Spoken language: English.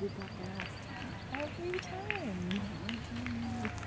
Every time. Every time.